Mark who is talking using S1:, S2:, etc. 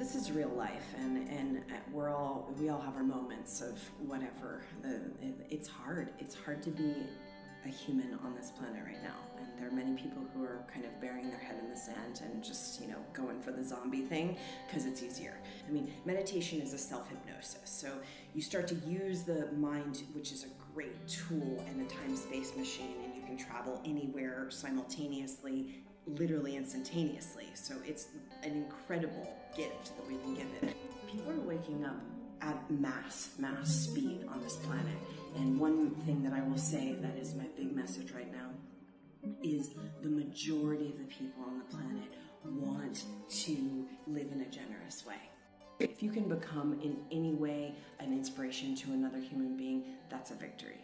S1: this is real life, and and uh, we're all we all have our moments of whatever. It's hard. It's hard to be a human on this planet right now. And there are many people who are kind of burying their head in the sand and just, you know, going for the zombie thing because it's easier. I mean, meditation is a self hypnosis. So you start to use the mind, which is a great tool and a time space machine, and you can travel anywhere simultaneously, literally instantaneously. So it's an incredible gift that we've been given. People are waking up at mass, mass speed on this planet. And one thing that I will say that is my big message right now is the majority of the people on the planet want to live in a generous way. If you can become in any way an inspiration to another human being, that's a victory.